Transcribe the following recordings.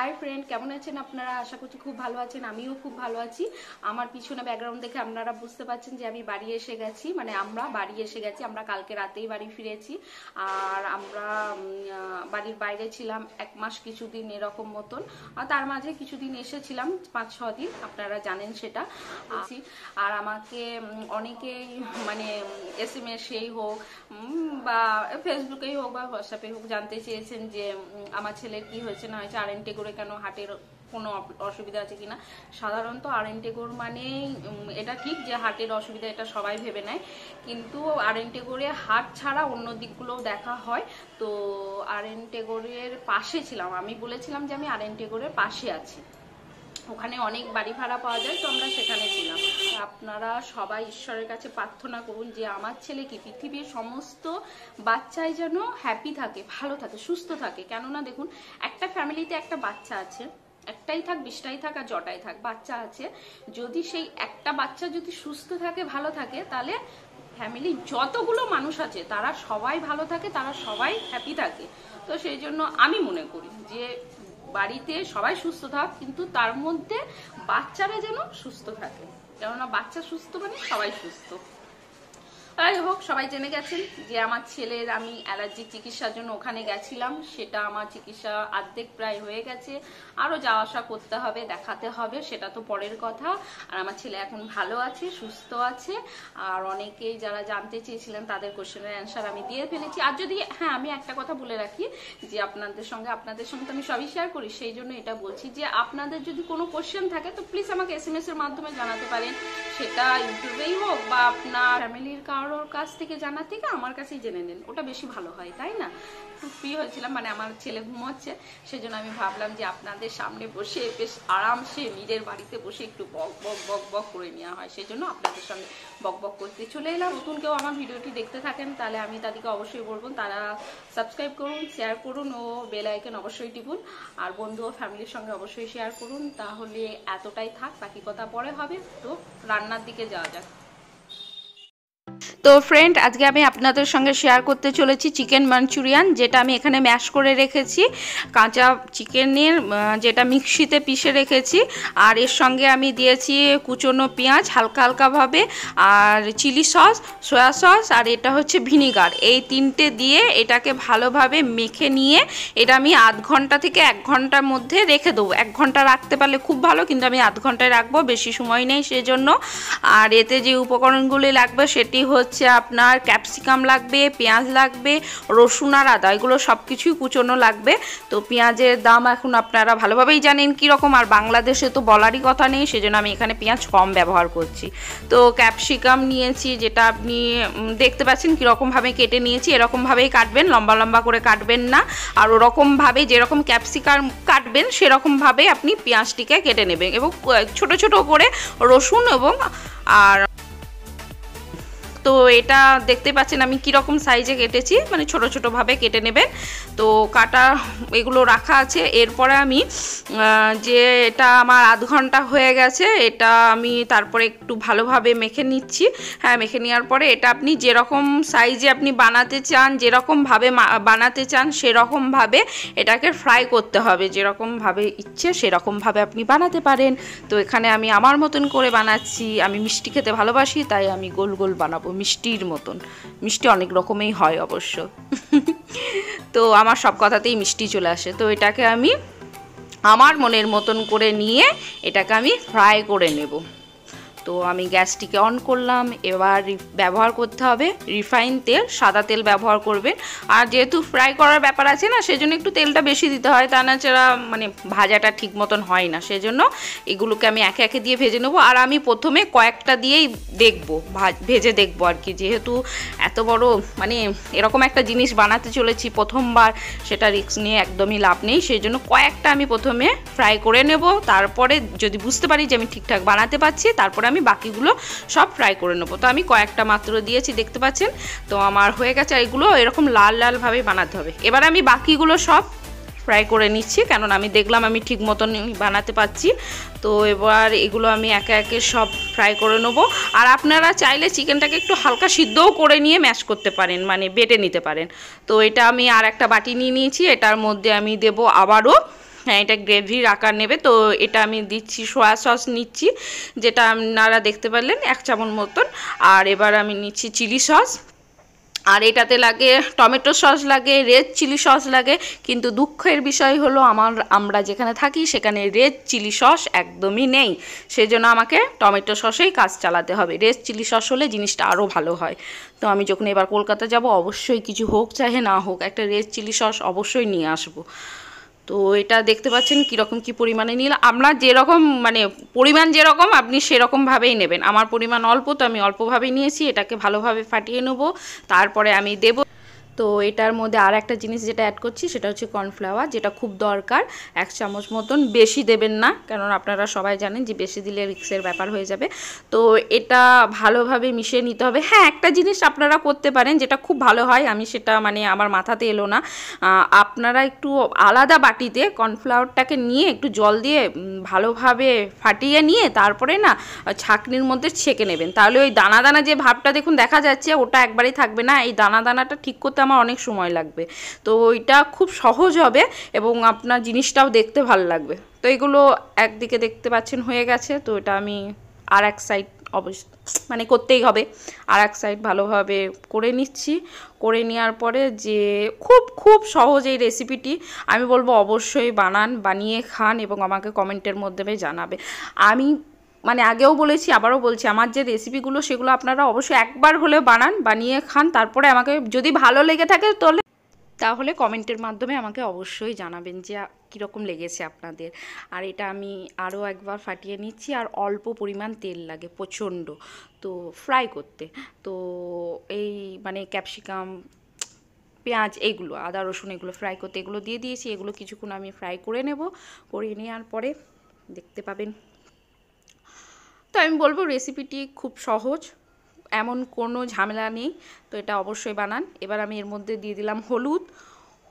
Hi friend কেমন আছেন আপনারা? আশা করছি খুব ভালো আছেন, আমিও খুব ভালো আছি। আমার পিছনে ব্যাকগ্রাউন্ড দেখে আপনারা বুঝতে পারছেন যে আমি বাড়ি এসে গেছি মানে আমরা বাড়ি এসে গেছি, আমরা কালকে রাতেই বাড়ি ফিরেছি। আর আমরা বাড়ির বাইরে ছিলাম এক মাস কিছুদিন এরকম মতন। আর তার মাঝে কিছুদিন এসেছিলাম, পাঁচ, ছ দিন, আপনারা জানেন সেটা। আছি। আর আমাকে অনেকেই মানে এস এম এসেই হোক বা ফেসবুকেই হোক বা হোয়াটসঅ্যাপে হোক জানতে চেয়েছেন যে আমার ছেলের কি হয়েছে, না হয়েছে আরেন্টে করে কেন হাটের কোনো অসুবিধা আছে কিনা? সাধারণত আর আরেন্টেগোর মানে এটা ঠিক যে হাটের অসুবিধা, এটা সবাই ভেবে নেয়। কিন্তু আর আরেন্টেগোরে হাট ছাড়া অন্য দিকগুলোও দেখা হয়। তো আর আরেন্টেগোরের পাশে ছিলাম। আমি বলেছিলাম যে আমি আর আরেন্টেগোরের পাশে আছি। ওখানে অনেক বাড়ি ভাড়া পাওয়া যায়, তো আমরা সেখানে ছিলাম। আপনারা সবাই ঈশ্বরের কাছে প্রার্থনা করুন যে আমার ছেলে কি পৃথিবীর সমস্ত বাচ্চাই যেন হ্যাপি থাকে, ভালো থাকে, সুস্থ থাকে। কেননা দেখুন, একটা ফ্যামিলিতে একটা বাচ্চা আছে, একটাই থাক, বিশটাই থাক আর জটাই থাক, বাচ্চা আছে। যদি সেই একটা বাচ্চা যদি সুস্থ থাকে, ভালো থাকে, তাহলে ফ্যামিলি যতগুলো মানুষ আছে, তারা সবাই ভালো থাকে, তারা সবাই হ্যাপি থাকে। তো সেই জন্য আমি মনে করি যে বাড়িতে সবাই সুস্থ থাক, কিন্তু তার মধ্যে বাচ্চারা যেন সুস্থ থাকে। কেননা বাচ্চা সুস্থ মানে সবাই সুস্থ যাই হোক, সবাই জেনে গেছেন যে আমার ছেলের আমি অ্যালার্জি চিকিৎসার জন্য ওখানে গেছিলাম। সেটা আমার চিকিৎসা অর্ধেক প্রায় হয়ে গেছে। আরও যাওয়া আসা করতে হবে, দেখাতে হবে, সেটা তো পরের কথা। আর আমার ছেলে এখন ভালো আছে, সুস্থ আছে। আর অনেকেই যারা জানতে চেয়েছিলেন, তাদের কোশ্চেনের অ্যান্সার আমি দিয়ে ফেলেছি। আর যদি হ্যাঁ আমি একটা কথা বলে রাখি, যে আপনাদের সঙ্গে আপনাদের সঙ্গে তো আমি সবই শেয়ার করি, সেই জন্য এটা বলছি যে, আপনাদের যদি কোনো কোশ্চেন থাকে, তো প্লিজ আমাকে এস এম এস এর মাধ্যমে জানাতে পারেন। সেটা ইউটিউবেই হোক বা আপনার ফ্যামিলির কারোর কাছ থেকে জানার থেকে আমার কাছেই জেনে নেন। ওটা বেশি ভালো হয়, তাই না? একটু ফ্রি হয়েছিলাম মানে আমার ছেলে ঘুমোচ্ছে, সেজন্য আমি ভাবলাম যে আপনাদের সামনে বসে বেশ আরামসে নিজের বাড়িতে বসে একটু বক বক বক বক করে নেওয়া হয় সেই জন্য আপনাদের সঙ্গে বক বক করতে চলে এলাম। নতুন কেউ আমার ভিডিওটি দেখতে থাকেন, তাহলে আমি তাদেরকে অবশ্যই বলব, তারা সাবস্ক্রাইব করুন, শেয়ার করুন ও বেল আইকন অবশ্যই টিপুন। আর বন্ধু ও ফ্যামিলির সঙ্গে অবশ্যই শেয়ার করুন, তাহলে এতটাই থাক, বাকি কথা পরে হবে। তো রান্নার দিকে যাওয়া যাক। তো ফ্রেন্ড আজকে আমি আপনাদের সঙ্গে শেয়ার করতে চলেছি চিকেন মাঞ্চুরিয়ান যেটা আমি এখানে ম্যাশ করে রেখেছি। কাঁচা চিকেনের যেটা মিক্সিতে পিষে রেখেছি। আর এর সঙ্গে আমি দিয়েছি কুচনো পেঁয়াজ, হালকা হালকাভাবে আর চিলি সস সয়া সস আর এটা হচ্ছে ভিনিগার এই তিনটে দিয়ে এটাকে ভালোভাবে মেখে নিয়ে এটা আমি আধ ঘণ্টা থেকে এক ঘণ্টার মধ্যে রেখে দেবো। এক ঘণ্টা রাখতে পারলে খুব ভালো, কিন্তু আমি আধ ঘন্টায় রাখব, বেশি সময় নেই সেজন্য। আর এতে যে উপকরণগুলি লাগবে সেটি হচ্ছে আপনার ক্যাপসিকাম লাগবে, পেঁয়াজ লাগবে, রসুন আর আদা, এগুলো সব কিছুই কুচোনো লাগবে। তো পেঁয়াজের দাম এখন আপনারা ভালোভাবেই জানেন কীরকম, আর বাংলাদেশে তো বলারই কথা নেই, সেজন্য আমি এখানে পেঁয়াজ কম ব্যবহার করছি। তো ক্যাপসিকাম নিয়েছি, যেটা আপনি দেখতে পাচ্ছেন কীরকমভাবে কেটে নিয়েছি, এরকমভাবেই কাটবেন, লম্বা লম্বা করে কাটবেন না। আর ওরকমভাবে যেরকম ক্যাপসিকাম কাটবেন সেরকমভাবে আপনি পেঁয়াজটিকে কেটে নেবেন। এবং ছোট ছোট করে রসুন এবং, আর তো এটা দেখতে পাচ্ছেন আমি কীরকম সাইজে কেটেছি মানে ছোট ছোটোভাবে কেটে নেবেন। তো কাটা এগুলো রাখা আছে, এরপরে আমি যে এটা আমার আধ ঘণ্টা হয়ে গেছে, এটা আমি তারপরে একটু ভালোভাবে মেখে নিচ্ছি। হ্যাঁ মেখে নেওয়ার পরে এটা আপনি যেরকম সাইজে আপনি বানাতে চান যেরকমভাবে বানাতে চান সেরকমভাবে এটাকে ফ্রাই করতে হবে। যেরকমভাবে ইচ্ছে সেরকমভাবে আপনি বানাতে পারেন। তো এখানে আমি আমার মতন করে বানাচ্ছি, আমি মিষ্টি খেতে ভালোবাসি, তাই আমি গোল গোল বানাবো। মিষ্টির মতন। মিষ্টি অনেক রকমেই হয় অবশ্য। তো আমার সব কথাতেই মিষ্টি চলে আসে। তো এটাকে আমি আমার মনের মতন করে নিয়ে এটাকে আমি ফ্রাই করে নেব। তো আমি গ্যাসটিকে অন করলাম, এবার ব্যবহার করতে হবে রিফাইন তেল, সাদা তেল ব্যবহার করবেন। আর যেহেতু ফ্রাই করার ব্যাপার আছে না, সেজন্য একটু তেলটা বেশি দিতে হয়, তা না ছাড়া মানে ভাজাটা ঠিক মতন হয় না। সেজন্য এগুলোকে আমি একে একে দিয়ে ভেজে নেব। আর আমি প্রথমে কয়েকটা দিয়েই দেখব, ভাজ- দেখব আর কি। যেহেতু এত বড় মানে এরকম একটা জিনিস বানাতে চলেছি প্রথমবার, সেটা রিস্ক নিয়ে একদমই লাভ নেই। সেই জন্য কয়েকটা আমি প্রথমে ফ্রাই করে নেব। তারপরে যদি বুঝতে পারি যে আমি ঠিকঠাক বানাতে পারছি, তারপরে আমি বাকিগুলো সব ফ্রাই করে নেব। তো আমি কয়েকটা মাত্র দিয়েছি, দেখতে পাচ্ছেন? তো আমার হয়ে গেছে এগুলো এরকম লাল লালভাবে বানাতে হবে। এবার আমি বাকিগুলো সব ফ্রাই করে নিচ্ছি, কেননা আমি দেখলাম আমি ঠিক মতন বানাতে পারছি। তো এবার এগুলো আমি একে একে সব ফ্রাই করে নেব। আর আপনারা চাইলে চিকেনটাকে একটু হালকা সিদ্ধও করে নিয়ে ম্যাশ করতে পারেন মানে বেটে নিতে পারেন। তো এটা আমি আর একটা বাটি নিয়ে নিয়েছি, এটার মধ্যে আমি দেব আবারও হ্যাঁ এটা গ্রেভির আকার নেবে। তো এটা আমি দিচ্ছি সোয়া সস নিচ্ছি, যেটা আপনারা দেখতে পারলেন, এক চামচ মতন। আর এবার আমি নিচ্ছি চিলি সস আর এটাতে লাগে টমেটো সস লাগে রেড চিলি সস লাগে। কিন্তু দুঃখের বিষয় হলো, আমার, আমরা যেখানে থাকি, সেখানে রেড চিলি সস একদমই নেই। সেজন্য আমাকে টমেটো সসেই কাজ চালাতে হবে। রেড চিলি সস হলে জিনিসটা আরও ভালো হয়। তো আমি যখন এবার কলকাতা যাব, অবশ্যই কিছু হোক, চাহে না হোক, একটা রেড চিলি সস অবশ্যই নিয়ে আসব। তো এটা দেখতে পাচ্ছেন কীরকম কী পরিমাণে নিল। আপনার যেরকম মানে পরিমাণ যেরকম, আপনি সেরকমভাবেই নেবেন। আমার পরিমাণ অল্প, তো আমি অল্পভাবেই নিয়েছি। এটাকে ভালোভাবে ফাটিয়ে নেব। তারপরে আমি দেবো। তো এটার মধ্যে আর একটা জিনিস যেটা অ্যাড করছি, সেটা হচ্ছে কর্নফ্লাওয়ার যেটা খুব দরকার। এক চামচ মতন বেশি দেবেন না, কারণ আপনারা সবাই জানেন যে বেশি দিলে রিক্সের ব্যাপার হয়ে যাবে। তো এটা ভালোভাবে মিশিয়ে নিতে হবে। হ্যাঁ একটা জিনিস আপনারা করতে পারেন, যেটা খুব ভালো হয়, আমি সেটা মানে আমার মাথাতে এলো না। আপনারা একটু আলাদা বাটিতে কর্নফ্লাওয়ারটাকে নিয়ে একটু জল দিয়ে ভালোভাবে ফাটিয়ে নিয়ে তারপরে না, ছাকনির মধ্যে ছেঁকে নেবেন। তাহলে ওই দানা দানা যে ভাবটা দেখুন, দেখা যাচ্ছে ওটা একবারেই থাকবে না। এই দানা দানাটা ঠিক করতে আমার অনেক সময় লাগবে। তো এটা খুব সহজ হবে এবং আপনার জিনিসটাও দেখতে ভালো লাগবে। তো এগুলো একদিকে দেখতে পাচ্ছেন হয়ে গেছে, তো এটা আমি আর এক সাইড অবশ্য মানে করতেই হবে। আর এক সাইড ভালোভাবে করে নিচ্ছি। করে নেওয়ার পরে যে খুব খুব সহজ এই রেসিপিটি আমি বলব অবশ্যই বানান, বানিয়ে খান এবং আমাকে কমেন্টের মাধ্যমে জানাবে। আমি মানে আগেও বলেছি, আবারও বলছি, আমার যে রেসিপিগুলো সেগুলো আপনারা অবশ্যই একবার হলেও বানান, বানিয়ে খান, তারপরে আমাকে যদি ভালো লেগে থাকে তাহলে তাহলে কমেন্টের মাধ্যমে আমাকে অবশ্যই জানাবেন যে কীরকম লেগেছে আপনাদের। আর এটা আমি আরও একবার ফাটিয়ে নিচ্ছি, আর অল্প পরিমাণ তেল লাগে, প্রচণ্ড। তো ফ্রাই করতে। তো এই মানে ক্যাপসিকাম পেঁয়াজ এগুলো, আদা, রসুন এগুলো ফ্রাই করতে, এগুলো দিয়ে দিয়েছি, এগুলো কিছুক্ষণ আমি ফ্রাই করে নেব, করে নেওয়ার পরে দেখতে পাবেন তো আমি বলব রেসিপিটি খুব সহজ, এমন কোনো ঝামেলা নেই, তো এটা অবশ্যই বানান। এবার আমি এর মধ্যে দিয়ে দিলাম হলুদ।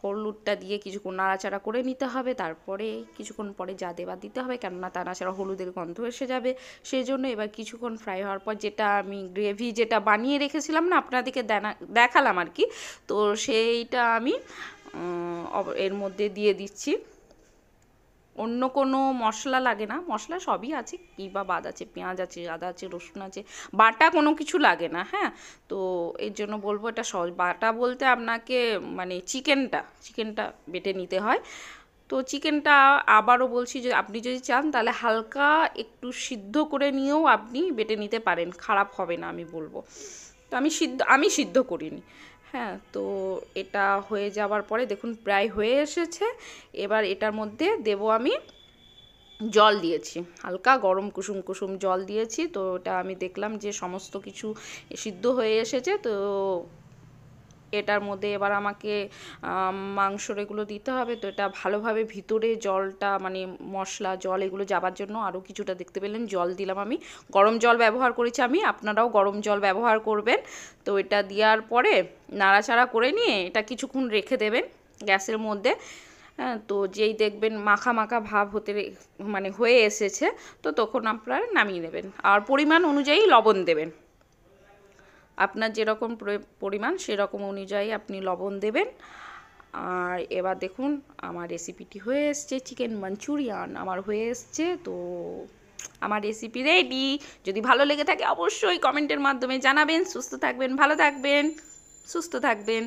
হলুদটা দিয়ে কিছুক্ষণ নাড়াচাড়া করে নিতে হবে, তারপরে কিছুক্ষণ পরে যা দেবার দিতে হবে, কেননা তা নাড়াচাড়া হলুদের গন্ধ এসে যাবে। সেই জন্য এবার কিছুক্ষণ ফ্রাই হওয়ার পর যেটা আমি গ্রেভি যেটা বানিয়ে রেখেছিলাম না, আপনাদেরকে দেখালাম আর কি, তো সেইটা আমি এর মধ্যে দিয়ে দিচ্ছি। অন্য কোনো মশলা লাগে না। মশলা সবই আছে, কী বা বাদ আছে, পেঁয়াজ আছে, আদা আছে, রসুন আছে, বাটা কোনো কিছু লাগে না হ্যাঁ? তো এর জন্য বলব এটা সহজ। বাটা বলতে আপনাকে মানে চিকেনটা চিকেনটা বেটে নিতে হয়। তো চিকেনটা আবারও বলছি যে আপনি যদি চান তাহলে হালকা একটু সিদ্ধ করে নিয়েও আপনি বেটে নিতে পারেন, খারাপ হবে না আমি বলব। তো আমি সিদ্ধ আমি সিদ্ধ করিনি। হ্যাঁ তো এটা হয়ে যাওয়ার পরে দেখুন প্রায় হয়ে এসেছে। এবার এটার মধ্যে দেব আমি জল দিয়েছি। হালকা গরম কুসুম কুসুম জল দিয়েছি। তো এটা আমি দেখলাম যে সমস্ত কিছু সিদ্ধ হয়ে এসেছে। তো এটার মধ্যে এবার আমাকে মাংসর এগুলো দিতে হবে। তো এটা ভালোভাবে ভিতরে জলটা মানে মশলা, জল এগুলো যাবার জন্য আরও কিছুটা দেখতে পেলেন। জল দিলাম আমি। গরম জল ব্যবহার করেছি আমি। আপনারাও গরম জল ব্যবহার করবেন। তো এটা দেওয়ার পরে নাড়াচাড়া করে নিয়ে এটা কিছুক্ষণ রেখে দেবেন গ্যাসের মধ্যে। হ্যাঁ তো যেই দেখবেন মাখা মাখা ভাব হতে মানে হয়ে এসেছে, তো তখন আপনারা নামিয়ে নেবেন। আর পরিমাণ অনুযায়ী লবণ দেবেন। আপনার যেরকম পরিমাণ, সেরকম অনুযায়ী আপনি লবণ দেবেন। আর এবার দেখুন, আমার রেসিপিটি হয়ে এসছে চিকেন মাঞ্চুরিয়ান আমার হয়ে এসছে, তো আমার রেসিপি রেডি যদি ভালো লেগে থাকে, অবশ্যই কমেন্টের মাধ্যমে জানাবেন। সুস্থ থাকবেন, ভালো থাকবেন, সুস্থ থাকবেন।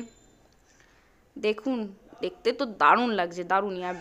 দেখুন, দেখতে তো দারুণ লাগছে দারুণ আর